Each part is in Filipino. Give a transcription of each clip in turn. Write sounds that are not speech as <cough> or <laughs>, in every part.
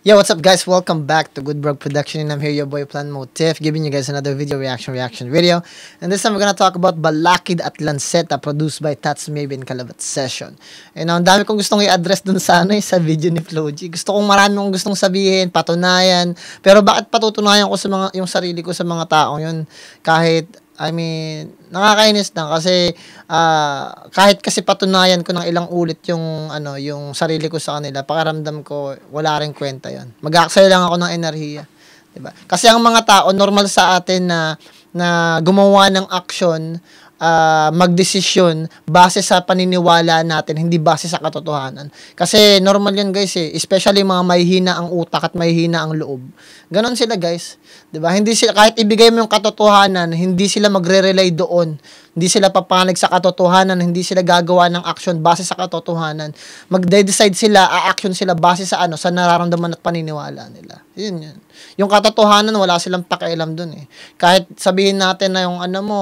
Yo, what's up guys? Welcome back to Good Brog Production and I'm here, your boy Plan Motif, giving you guys another video reaction reaction video. And this time we're gonna talk about Balakid at Lanceta produced by Tats Maven Kalabat Session. And ang dami kong gustong i-address dun sa ano, eh, sa video ni Floji. Gusto kong marami gustong sabihin, patunayan. Pero bakit patutunayan ko sa mga yung sarili ko sa mga taong yun kahit I mean, nakakainis lang kasi uh, kahit kasi patunayan ko ng ilang ulit yung ano, yung sarili ko sa kanila, pakiramdam ko wala ring kwenta 'yon. Mag-aaksaya lang ako ng enerhiya, 'di ba? Kasi ang mga tao normal sa atin na na gumawa ng action uh, magdesisyon base sa paniniwala natin, hindi base sa katotohanan. Kasi normal yan guys eh, especially mga mahihina ang utak at mahihina ang loob. Ganon sila guys. 'Di ba? Hindi sila kahit ibigay mo yung katotohanan, hindi sila magre-rely doon. Hindi sila papanig sa katotohanan, hindi sila gagawa ng action base sa katotohanan. Magde-decide sila, a-action sila base sa ano, sa nararamdaman at paniniwala nila. Yun yun. Yung katotohanan, wala silang pakialam dun eh. Kahit sabihin natin na yung ano mo,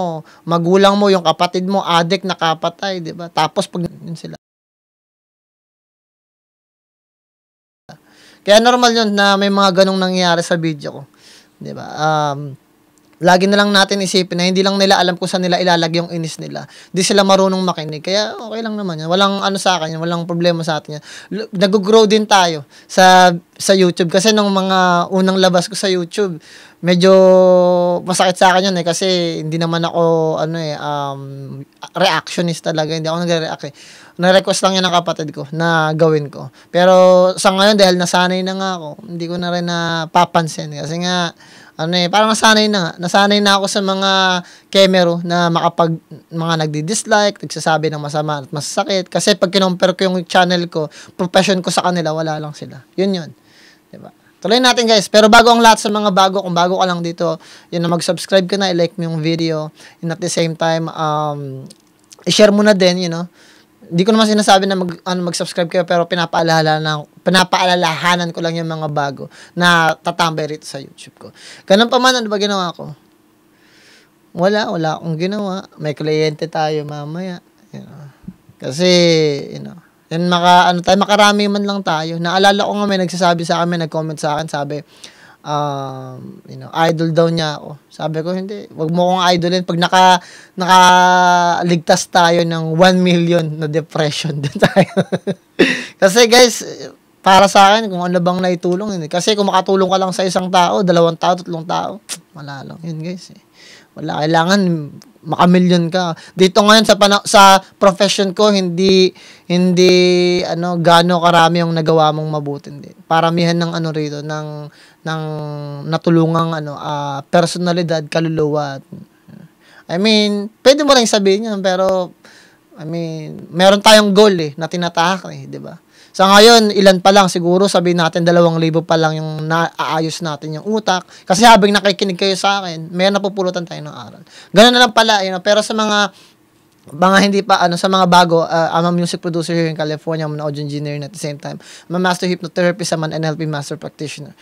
magulang mo, yung kapatid mo, adik nakapatay, di ba? Tapos pag yun sila. Kaya normal yun na may mga ganong nangyayari sa video ko. Di ba? Um, lagi na lang natin isipin na hindi lang nila alam kung saan nila ilalagay yung inis nila. Hindi sila marunong makinig. Kaya okay lang naman yan. Walang ano sa akin yan. Walang problema sa atin yan. Nag-grow din tayo sa sa YouTube. Kasi nung mga unang labas ko sa YouTube, medyo masakit sa akin yun eh. Kasi hindi naman ako ano eh, um, reactionist talaga. Hindi ako nagre-react eh. Na-request lang yan ng kapatid ko na gawin ko. Pero sa ngayon, dahil nasanay na nga ako, hindi ko na rin napapansin. Kasi nga, ano eh, parang nasanay na. Nasanay na ako sa mga kemero na makapag, mga nagdi-dislike, nagsasabi ng masama at masasakit. Kasi pag kinompare ko yung channel ko, profession ko sa kanila, wala lang sila. Yun yun. Diba? Tuloy natin guys. Pero bago ang lahat sa mga bago, kung bago ka lang dito, yun na mag-subscribe ka na, i-like mo yung video. And at the same time, um, i-share mo na din, you know, hindi ko naman sinasabi na mag, ano, mag-subscribe kayo pero pinapaalala na, pinapaalalahanan ko lang yung mga bago na tatambay rito sa YouTube ko. Ganun pa man, ano ba ginawa ko? Wala, wala akong ginawa. May kliyente tayo mamaya. You know. Kasi, you know, yan maka, ano tayo, makarami man lang tayo. Naalala ko nga may nagsasabi sa akin, nag-comment sa akin, sabi, um, you know, idol daw niya ako. Sabi ko, hindi, wag mo akong idolin. Pag naka, nakaligtas tayo ng 1 million na depression <laughs> din tayo. Kasi guys, para sa akin, kung ano bang naitulong yun. Kasi kung makatulong ka lang sa isang tao, dalawang tao, tatlong tao, <tsk> wala lang yun guys. Eh. Wala, kailangan makamilyon ka. Dito ngayon sa pana- sa profession ko hindi hindi ano gaano karami yung nagawa mong mabuti din. Paramihan ng ano rito ng ng natulungang ano uh, personalidad, kaluluwa. I mean, pwede mo rin sabihin yan pero I mean, meron tayong goal eh na tinatahak eh, 'di ba? Sa ngayon, ilan pa lang siguro, sabihin natin, dalawang libo pa lang yung naaayos natin yung utak. Kasi habang nakikinig kayo sa akin, may napupulutan tayo ng aral. Ganun na lang pala, you pero sa mga mga hindi pa ano sa mga bago uh, I'm a music producer here in California I'm an audio engineer at the same time I'm a master hypnotherapist I'm an NLP master practitioner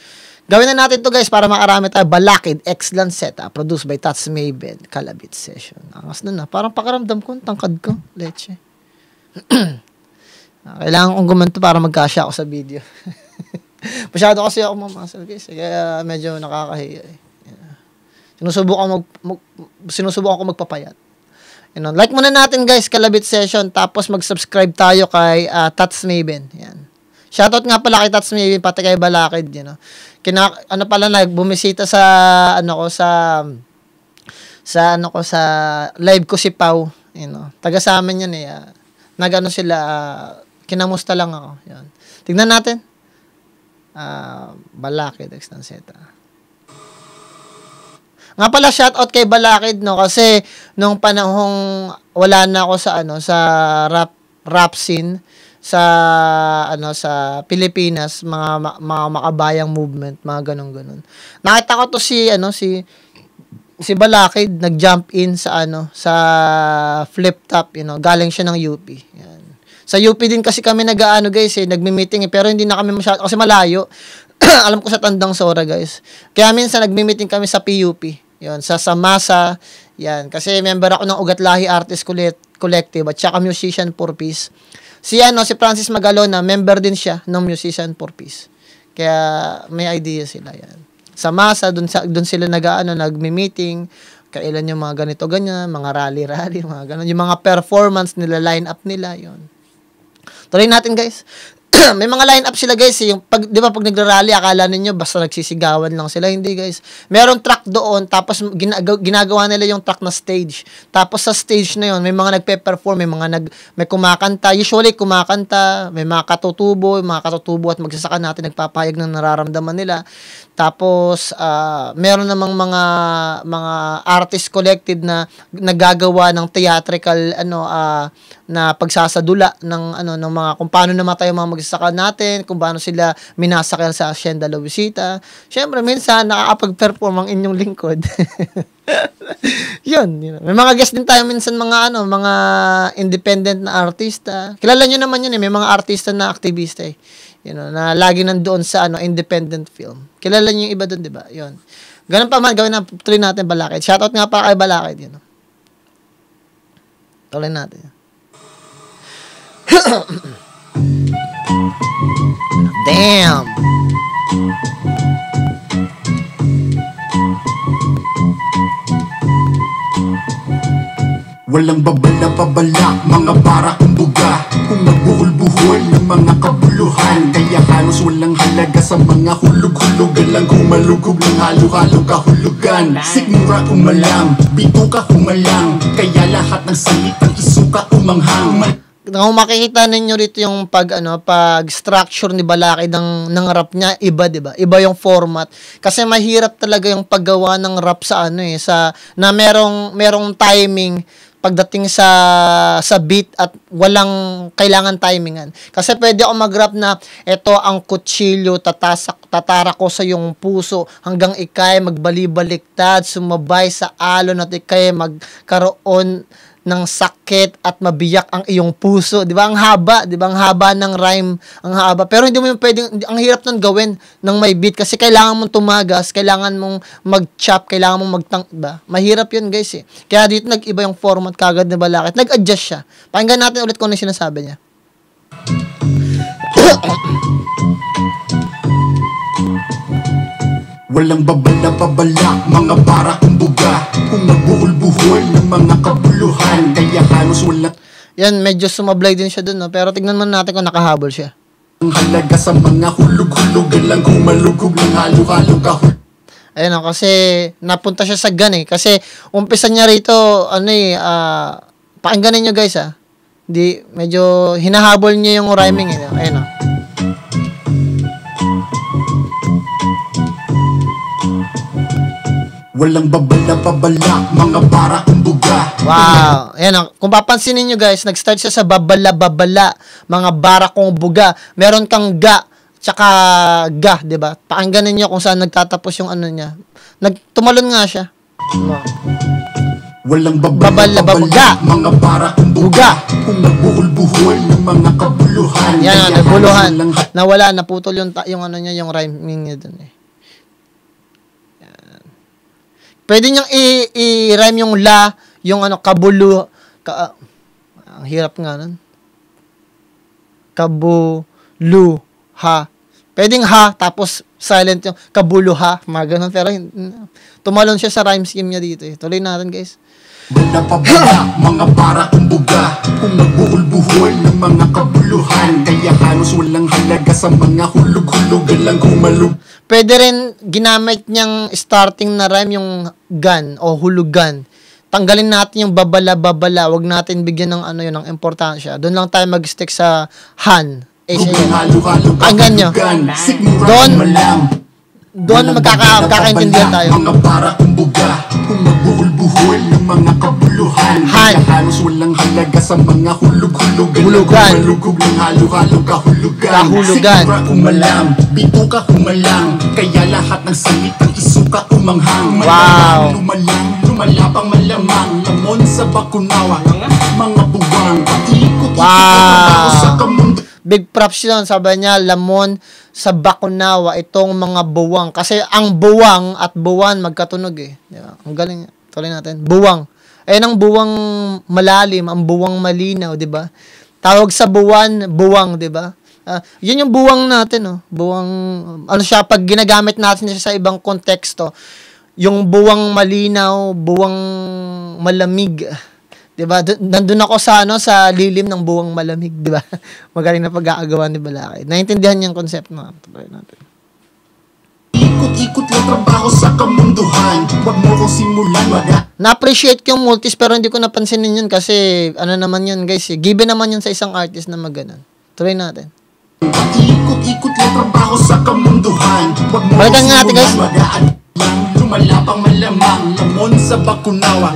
gawin na natin to guys para makarami tayo Balakid Excellent Setup produced by Tats Maven Kalabit Session angas na na parang pakaramdam ko tangkad ko leche Uh, <clears throat> kailangan kong gumanto para magkasya ako sa video. <laughs> Masyado kasi ako mamasal guys. Kaya medyo nakakahiya eh. Sinusubukan mag, mag sinusubukan ko magpapayat. You know, like muna natin guys, Kalabit Session, tapos mag-subscribe tayo kay uh, Tats Maven. Yan. Shoutout nga pala kay Tats Maven, pati kay Balakid, you know. Kina, ano pala, nagbumisita sa, ano ko, sa, sa, ano ko, sa live ko si Pau, you know. Taga sa amin yan eh. Uh, nagano sila, uh, Kinamusta lang ako. Yan. Tignan natin. Uh, Balakid, Extanseta. Nga pala shoutout kay Balakid no kasi nung panahong wala na ako sa ano sa rap rap scene sa ano sa Pilipinas mga mga makabayang movement mga ganun ganun. Nakita ko to si ano si si Balakid nag-jump in sa ano sa flip top, you know, galing siya ng UP. Yan. Sa UP din kasi kami nag-aano guys eh, nagmi-meeting eh, pero hindi na kami masyado, kasi malayo. <clears throat> Alam ko sa Tandang Sora guys. Kaya minsan nagmi-meeting kami sa PUP. Yon, sa Samasa, yan. Kasi member ako ng Ugat Lahi Artist Collective at saka Musician for Peace. Si ano, si Francis Magalona, member din siya ng Musician for Peace. Kaya may idea sila yan. Sa masa, dun, sa, dun sila nag, ano, nagmi-meeting, kailan yung mga ganito, ganyan, mga rally-rally, mga ganun. Yung mga performance nila, line up nila, yon Tuloy natin, guys. <clears throat> may mga line up sila guys, eh. yung pag 'di ba pag nagra-rally akala ninyo basta nagsisigawan lang sila, hindi guys. Meron track doon tapos ginagawa, ginagawa nila yung track na stage. Tapos sa stage na yon, may mga nagpe-perform, may mga nag may kumakanta, usually kumakanta, may mga katutubo, mga katutubo at magsasaka natin nagpapahayag ng nararamdaman nila. Tapos uh, meron namang mga mga artist collective na nagagawa ng theatrical ano uh, na pagsasadula ng ano ng mga kung paano namatay yung mga magsasaka natin, kung paano sila minasakyan sa Hacienda La Visita. Syempre minsan nakakapag-perform ang inyong lingkod. <laughs> yun, yun. May mga guest din tayo minsan mga ano, mga independent na artista. Kilala niyo naman yun eh, may mga artista na aktivista eh. You know, na lagi nandoon sa ano, independent film. Kilala niyo yung iba doon, di ba? Yun. Ganun pa man, gawin na, tuloy natin Balakid. Shoutout nga pa kay Balakid, yun. Tuloy natin. <coughs> Damn. Walang babala pabala, mga para kumbuga Kung magbuhol-buhol ng mga kabuluhan Kaya halos walang halaga sa mga hulog-hulog Galang humalugog ng halo-halo kahulugan. Sigmura umalang, bito ka humalang. Kaya lahat ng salitang isuka umanghang. Kung makikita ninyo rito yung pag ano pag structure ni Balakid ng ng rap niya iba 'di ba? Iba yung format. Kasi mahirap talaga yung paggawa ng rap sa ano eh sa na merong merong timing pagdating sa sa beat at walang kailangan timingan. Kasi pwede ako mag-rap na ito ang kutsilyo tatasak tatara ko sa yung puso hanggang ikay magbalibaliktad sumabay sa alon at ikay magkaroon ng sakit at mabiyak ang iyong puso. 'Di ba? Ang haba, 'di ba? Ang haba ng rhyme, ang haba. Pero hindi mo yung pwedeng ang hirap nun gawin ng may beat kasi kailangan mong tumagas, kailangan mong mag-chop, kailangan mong magtang, ba? Mahirap 'yun, guys eh. Kaya dito nag-iba yung format kagad ni Balakit. Nag-adjust siya. Pakinggan natin ulit kung ano yung sinasabi niya. <coughs> Walang babala pabala, mga para kumbuga Kung magbuhol-buhol ng mga kabuluhan Kaya halos wala Yan, medyo sumablay din siya dun, no? Pero tignan man natin kung nakahabol siya. Ang halaga sa mga hulog-hulog Lang humalugog ng halo-halo kahul Ayun no, kasi napunta siya sa gun eh. Kasi umpisa niya rito, ano eh, uh, pakinggan ninyo guys ah. Di, medyo hinahabol niya yung rhyming eh. Ayun no. Walang babala pabala, mga para kumbuga Wow. Ayan, oh. kung papansinin niyo guys, nag-start siya sa babala-babala, mga bara kong buga. Meron kang ga, tsaka ga, 'di ba? Pakinggan niyo kung saan nagtatapos yung ano niya. Nagtumalon nga siya. Walang babala, babala mga para kumbuga. Kung nagbuhol-buhol ng mga kabuluhan. Yan, nagbuhuluhan. Nawala, naputol yung, yung ano niya, yung rhyming niya dun eh. Pwede niyang i-rhyme yung la, yung ano, kabulu, ka, ang hirap nga nun. Kabulu, ha. Pwedeng ha, tapos silent yung kabulu ha, mga ganun. Pero tumalon siya sa rhyme scheme niya dito eh. Tuloy natin guys. Wala pa ba mga para kumbuga Kung nagbuhol-buhol ng mga kabuluhan Kaya halos walang halaga sa mga hulog-hulog Galang humalog Pwede rin ginamit niyang starting na rhyme yung gun o hulugan. Tanggalin natin yung babala-babala. Huwag natin bigyan ng ano yun, ng importansya. Doon lang tayo mag-stick sa han. Eh, siya yun. Pakinggan nyo. Doon, doon magkaka magkakaintindihan tayo. Mga para kumbuga magbuhol-buhol ng mga kabuluhan Han. Halos walang halaga sa mga hulog-hulog Hulugan. Malugog ng halo-halo kahulugan Kahulugan. Sigura umalam, bito ka humalang Kaya lahat ng salitang isuka umanghang Wow. Lumalang, lumalapang malamang Lamon sa bakunawa Mga buwang Patikot-ikot Wow. sa kamundo Big props yun. Sabi niya, lamon sa Bakunawa, itong mga buwang. Kasi ang buwang at buwan magkatunog eh. Diba? Ang galing. Tuloy natin. Buwang. Ayun ang buwang malalim, ang buwang malinaw, di ba? Tawag sa buwan, buwang, di ba? Ah, yun yung buwang natin, no? Buwang, ano siya, pag ginagamit natin siya sa ibang konteksto, yung buwang malinaw, buwang malamig, 'di ba? Dun- Nandun ako sa ano sa lilim ng buwang malamig, <laughs> 'di ba? Magaling na pag-aagawan ni Balakay. Naintindihan niya yung concept na tuloy natin. Ikot-ikot lang trabaho sa kamunduhan Huwag mo kong simulan, wala Na-appreciate ko yung multis pero hindi ko napansinin yun kasi ano naman yun guys, eh, given naman yun sa isang artist na maganon. Tuloy natin. Ikot-ikot lang trabaho sa kamunduhan Huwag mo kong simulan, lang Lumalapang malamang Lamon sa bakunawa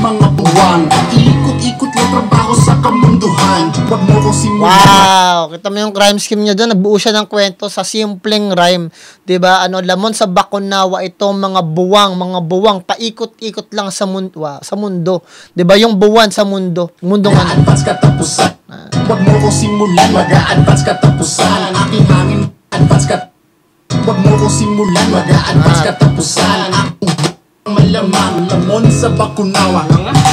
Mga buwang Ikot-ikot lang trabaho sa kamunduhan Huwag mo kong simulan Wow! Kita mo yung rhyme scheme niya doon. Nagbuo siya ng kwento sa simpleng rhyme. 'Di ba Ano, lamon sa bakunawa ito, mga buwang, mga buwang, paikot-ikot lang sa mundo. sa mundo. 'Di ba Yung buwan sa mundo. Mundo nga. Advance katapusan Huwag mo kong simulan Mag-a-advance katapusan Aking hangin Advance kat Huwag mo kong simulan Mag-a-advance katapusan Aking malamang Lamon sa bakunawa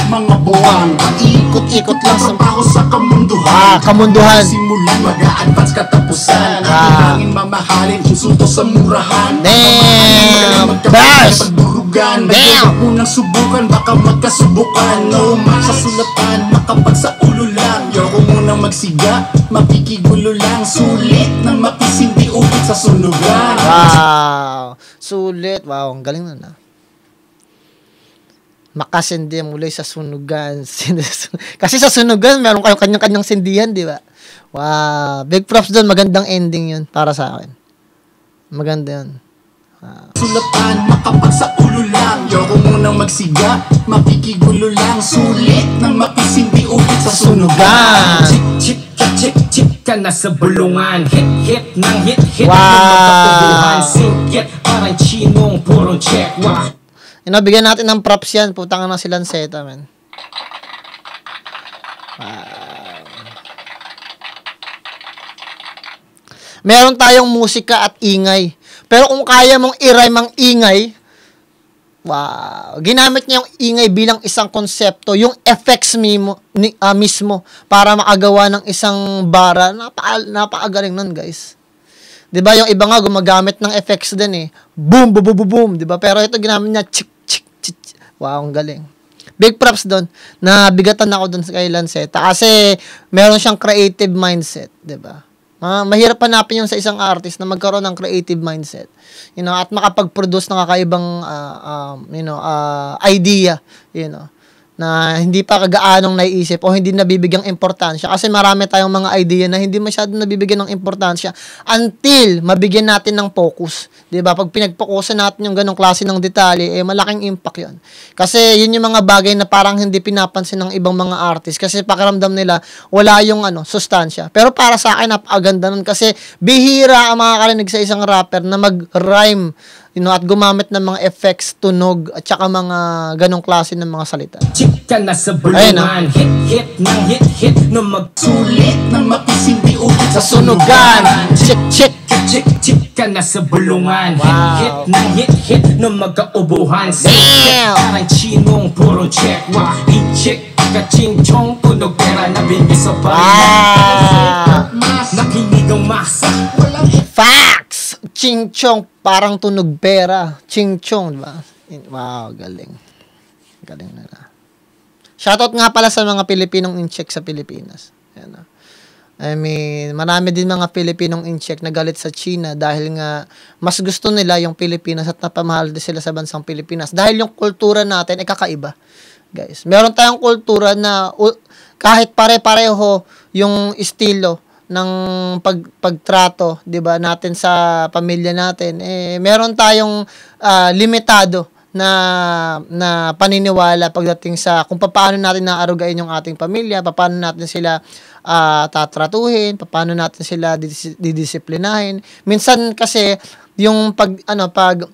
Mga buwang Ikot-ikot lang sa trabaho sa kamunduhan Ah, kamunduhan. Simulan Mag-a-advance katapusan Ah. hangin mamahalin Suto sa murahan Damn! Bars! Pagdurugan Damn! Huwag mo nang subukan Baka magkasubukan No match sa sulatan Makapag sa ulo lang Yoko munang magsiga Makikigulo lang Sulit na makisindi ulit sa sunugan Wow! Sulit. Wow, ang galing nun ah. Makasindi muli sa sunugan. <laughs> Kasi sa sunugan, meron kayong kanyang-kanyang sindihan, di ba? Wow. Big props doon. Magandang ending yun para sa akin. Maganda yun. Sulatan Makapag sa ulo lang Yoko munang magsiga Makikigulo lang Sulit na makisindi ulit sa sunugan chik, ka, chik, chik ka na sa bulungan Hit, hit ng hit, hit Wow. Singkit, parang chinong puro check Wow. Know, bigyan natin ng props yan. Putang na si Lanceta, man. Meron tayong musika at ingay. Pero kung kaya mong i-rhyme ang ingay, wow, ginamit niya yung ingay bilang isang konsepto, yung effects mimo, ni, ah, mismo, para makagawa ng isang bara, napaka, napakagaling nun, guys. 'Di ba yung iba nga gumagamit ng effects din eh. Boom boom boom boom, 'di ba? Pero ito ginamit niya chik. Wow, ang galing. Big props doon. Nabigatan ako doon sa kay Lanceta kasi meron siyang creative mindset, 'di ba? Ma mahirap hanapin yun sa isang artist na magkaroon ng creative mindset. You know, at makapag-produce ng kakaibang ah, um, you know, ah, idea, you know na hindi pa kagaanong naiisip o hindi nabibigyang importansya kasi marami tayong mga idea na hindi masyadong nabibigyan ng importansya until mabigyan natin ng focus. 'Di ba? Pag pinagpokusan natin yung ganong klase ng detalye, eh malaking impact 'yon. Kasi yun yung mga bagay na parang hindi pinapansin ng ibang mga artist kasi pakiramdam nila wala yung ano, sustansya. Pero para sa akin napakaganda nun kasi bihira ang makakarinig sa isang rapper na mag-rhyme you know, at gumamit ng mga effects, tunog, at saka mga ganong klase ng mga salita. Chik ka na sa bulungan Hit, hit ng hit, hit ng mag Sulit na makisindi ulit sa Sa sunugan, check, check, Chik, chik ka na sa bulungan. Hit, Wow. hit ng hit, hit ng magkaubuhan. Damn! parang chinong puro check. Wow, i-check ka ching chong Tunog pera na biniso pa Wow! Nakinig ang masa. Walang Facts! Ching chong, parang tunog pera. Ching chong, di ba? Wow, galing. Galing nila. Shoutout nga pala sa mga Pilipinong in-check sa Pilipinas. Yan, ah. I mean, marami din mga Pilipinong in-check na galit sa China dahil nga mas gusto nila yung Pilipinas at napamahal din sila sa bansang Pilipinas. Dahil yung kultura natin ay kakaiba. Guys, meron tayong kultura na kahit pare-pareho yung estilo ng pag pagtrato, 'di ba, natin sa pamilya natin, eh meron tayong ah, limitado na na paniniwala pagdating sa kung paano natin naarugain yung ating pamilya, paano natin sila ah, tatratuhin, paano natin sila didis- didisiplinahin. Minsan kasi yung pag ano pag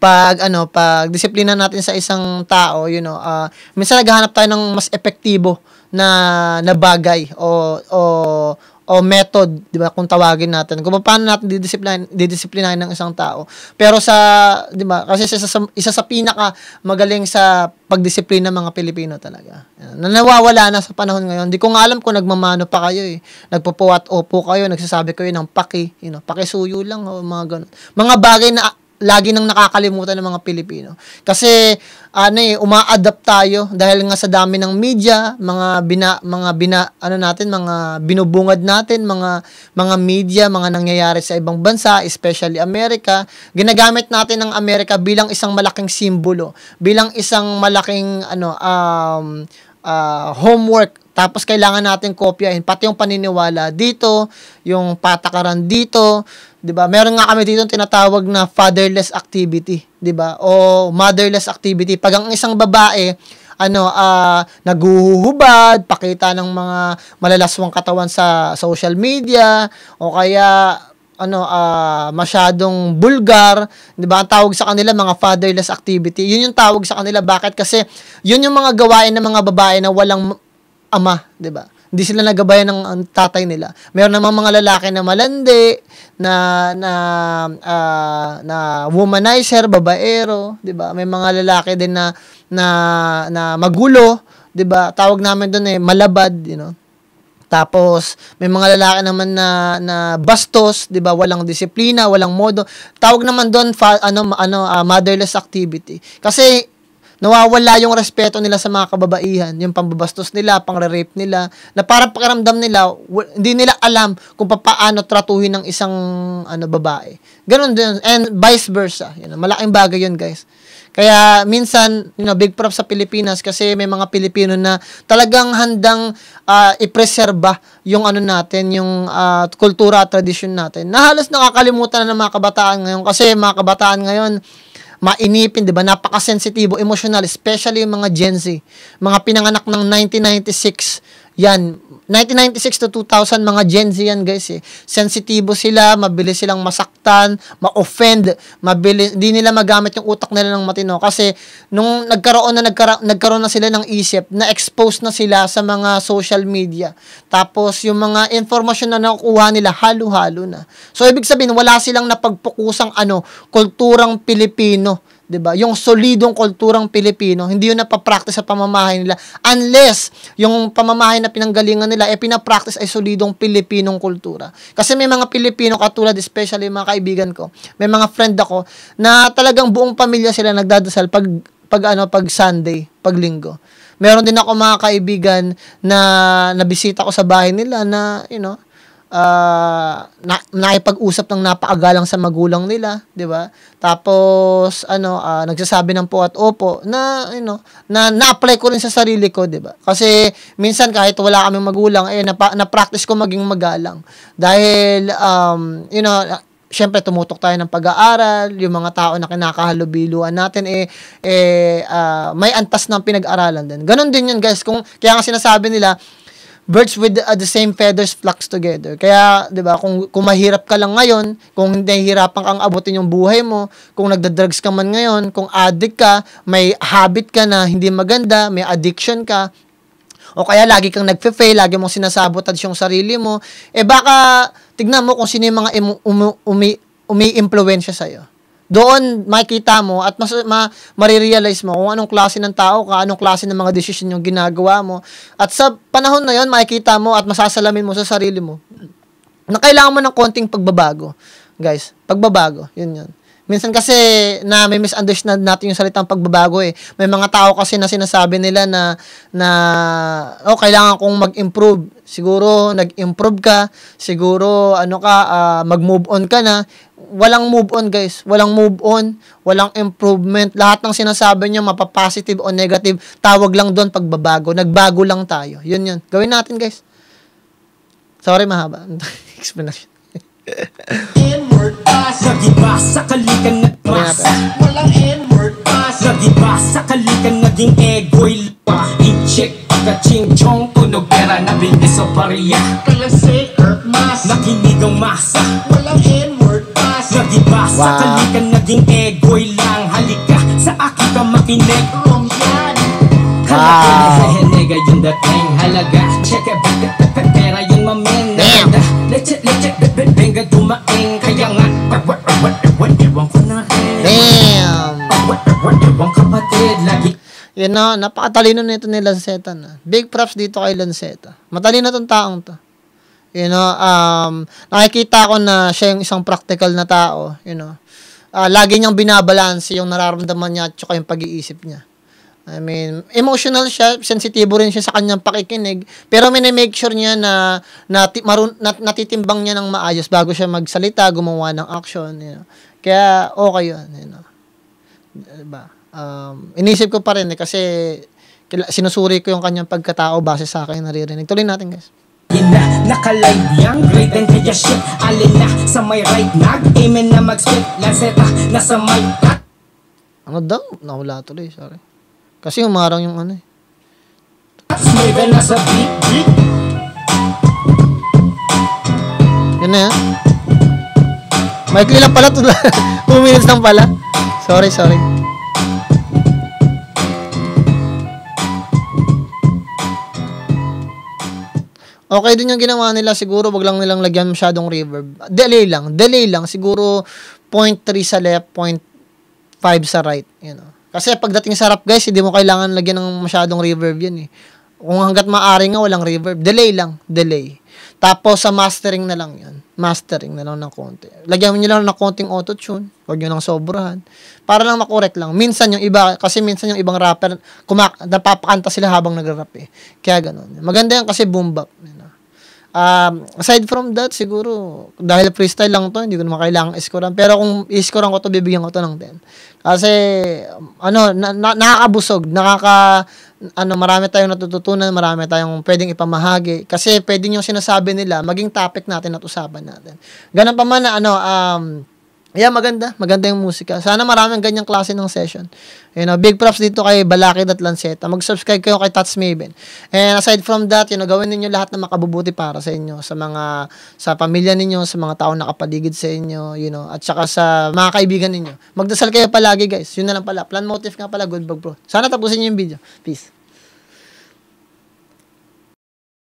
pag ano pag disiplina natin sa isang tao you know ah, minsan naghahanap tayo ng mas epektibo na na bagay o o o method, 'di ba, kung tawagin natin. Kung paano natin didisiplinahin didisiplinahin ng isang tao. Pero sa 'di ba, kasi isa sa, isa sa pinaka magaling sa pagdisiplina ng mga Pilipino talaga. Na nawawala na sa panahon ngayon. Hindi ko nga alam kung nagmamano pa kayo eh. Nagpo-po opo kayo, nagsasabi kayo ng paki, you know, pakisuyo lang o mga ganun. Mga bagay na lagi nang nakakalimutan ng mga Pilipino. Kasi ano eh uma-adapt tayo dahil nga sa dami ng media, mga bina mga bina ano natin, mga binubungad natin, mga mga media, mga nangyayari sa ibang bansa, especially Amerika, ginagamit natin ng Amerika bilang isang malaking simbolo, bilang isang malaking ano um uh, homework. Tapos kailangan natin kopyahin pati yung paniniwala dito, yung patakaran dito, 'di ba? Meron nga kami dito tinatawag na fatherless activity, 'di ba? O motherless activity. Pag ang isang babae ano uh, naguhuhubad, pakita ng mga malalaswang katawan sa social media o kaya ano uh, masyadong bulgar, 'di ba? Ang tawag sa kanila mga fatherless activity. 'Yun yung tawag sa kanila. Bakit? Kasi 'yun yung mga gawain ng mga babae na walang ama, 'di ba? Hindi sila nagabayan ng tatay nila. Meron namang mga lalaki na malandi, na na uh, na womanizer, babaero, 'di ba? May mga lalaki din na na na magulo, 'di ba? Tawag namin doon eh malabad, you know. Tapos may mga lalaki naman na na bastos, 'di ba? Walang disiplina, walang modo. Tawag naman doon ano ano uh, motherless activity. Kasi nawawala yung respeto nila sa mga kababaihan, yung pambabastos nila, pang-rape nila, na parang pakiramdam nila, hindi nila alam kung paano tratuhin ng isang ano babae. Ganon din, and vice versa. You know, malaking bagay yun, guys. Kaya minsan, you know, big props sa Pilipinas kasi may mga Pilipino na talagang handang uh, ipreserba yung ano natin, yung uh, kultura at tradisyon natin. Na halos nakakalimutan na ng mga kabataan ngayon kasi mga kabataan ngayon, mainipin, 'di ba? Napaka-sensitibo, emotional, especially yung mga Gen Z. Mga pinanganak ng 1996. Yan, 1996 to 2000 mga Gen Z yan guys eh. Sensitibo sila, mabilis silang masaktan, ma-offend, mabilis hindi nila magamit yung utak nila ng matino kasi nung nagkaroon na nagkaroon, nagkaroon na sila ng isip, na-expose na sila sa mga social media. Tapos yung mga informasyon na nakukuha nila halo-halo na. So ibig sabihin wala silang napagpukusang ano, kulturang Pilipino 'di ba? Yung solidong kulturang Pilipino, hindi yun napapractice sa pamamahay nila unless yung pamamahay na pinanggalingan nila eh pinapractice ay solidong Pilipinong kultura. Kasi may mga Pilipino katulad especially mga kaibigan ko, may mga friend ako na talagang buong pamilya sila nagdadasal pag pag ano pag Sunday, pag Linggo. Meron din ako mga kaibigan na nabisita ko sa bahay nila na, you know, uh, na, nakipag-usap ng napakagalang sa magulang nila, 'di ba? Tapos ano, uh, nagsasabi ng po at opo na you know, na na-apply ko rin sa sarili ko, 'di ba? Kasi minsan kahit wala kaming magulang, eh na, na-practice ko maging magalang. Dahil um, you know, syempre tumutok tayo ng pag-aaral, yung mga tao na kinakahalubiluan natin eh eh uh, may antas ng pinag-aralan din. Ganon din 'yun, guys. Kung kaya nga sinasabi nila, birds with uh, the same feathers flocks together. Kaya, 'di ba, kung kung mahirap ka lang ngayon, kung nahihirapan kang abutin yung buhay mo, kung nagda-drugs ka man ngayon, kung addict ka, may habit ka na hindi maganda, may addiction ka, o kaya lagi kang nagfe-fail, lagi mong sinasabotage yung sarili mo, eh baka tignan mo kung sino yung mga umi, umi, umi-impluwensya sa'yo doon makikita mo at mas ma, marirealize mo kung anong klase ng tao ka, anong klase ng mga decision yung ginagawa mo. At sa panahon na yon makikita mo at masasalamin mo sa sarili mo na kailangan mo ng konting pagbabago. Guys, pagbabago, yun yun. Minsan kasi na may misunderstand natin yung salitang pagbabago eh. May mga tao kasi na sinasabi nila na na oh kailangan kong mag-improve. Siguro nag-improve ka, siguro ano ka uh, mag-move on ka na. Walang move on guys, walang move on, walang improvement. Lahat ng sinasabi niya mapapositive o negative, tawag lang doon pagbabago. Nagbago lang tayo. Yun yun. Gawin natin guys. Sorry mahaba. <laughs> Explanation. N-word pass Nagiba sa kalikan nagmasa Walang N-word pass Nagiba sa kalikan naging ego'y lupa I-check kaching chong tunog pera na binis o pariya Kaya say earth mass Nakinig ang masa Walang diba? Wow. Sakali ka naging egoy lang Halika sa akin ka makinig Wrong yan Halaga wow. sa henega yung dating Halaga Check it back at pera yung mamin Damn Leche leche benga dumaing Kaya nga Ewan ewan ewan ko na rin Damn Ewan ewan ewan kapatid Lagi yun na, napakatalino nito ni Lanceta na. Big props dito kay Lanceta. Matalino tong taong to. You know, um, nakikita ko na siya yung isang practical na tao, you know. Ah, lagi niyang binabalance yung nararamdaman niya at yung pag-iisip niya. I mean, emotional siya, sensitibo rin siya sa kanyang pakikinig, pero minimake sure niya na, na, marun, na natitimbang niya ng maayos bago siya magsalita, gumawa ng action, you know. Kaya okay yun, you know. Diba? Um, inisip ko pa rin eh, kasi sinusuri ko yung kanyang pagkatao base sa akin naririnig. Tuloy natin guys. Na Nakalive yang Great and kaya shit Alin na sa may right Nag amen na mag-spit Lanseta nasa may Ano daw? Nawala tuloy, sorry. Kasi umarang yung ano eh. Smaven na sa beat beat Yun na yan. Maikli lang pala. 2 <laughs> minutes lang pala. Sorry, sorry. Okay din yung ginawa nila. Siguro wag lang nilang lagyan masyadong reverb. Delay lang. Delay lang. Siguro 0.3 sa left, 0.5 sa right. You know. Kasi pagdating sa rap guys, hindi mo kailangan lagyan ng masyadong reverb yan eh. Kung hanggat maaari nga, walang reverb. Delay lang. Delay. Tapos sa mastering na lang yan. Mastering na lang ng konti. Lagyan nyo lang ng konting auto-tune. Huwag nyo nang sobrahan. Para lang makorek lang. Minsan yung iba, kasi minsan yung ibang rapper, kumak napapakanta sila habang nag-rap eh. Kaya ganun. Maganda yan kasi boom bap. Um, aside from that, siguro, dahil freestyle lang to, hindi ko naman kailangang iskoran. Pero kung iskoran ko to, bibigyan ko to ng 10. Kasi, ano, na, na, nakakabusog, nakaka, ano, marami tayong natututunan, marami tayong pwedeng ipamahagi. Kasi pwede yung sinasabi nila, maging topic natin at usapan natin. Ganun pa man na, ano, um, Yeah, maganda. Maganda yung musika. Sana maraming ganyang klase ng session. You know, big props dito kay Balakid at Lanceta. Mag-subscribe kayo kay Tats Maven. And aside from that, you know, gawin niyo lahat na makabubuti para sa inyo, sa mga, sa pamilya ninyo, sa mga tao nakapaligid sa inyo, you know, at saka sa mga kaibigan ninyo. Magdasal kayo palagi, guys. Yun na lang pala. Plan motive nga pala, good bro. Sana tapusin niyo yung video. Peace.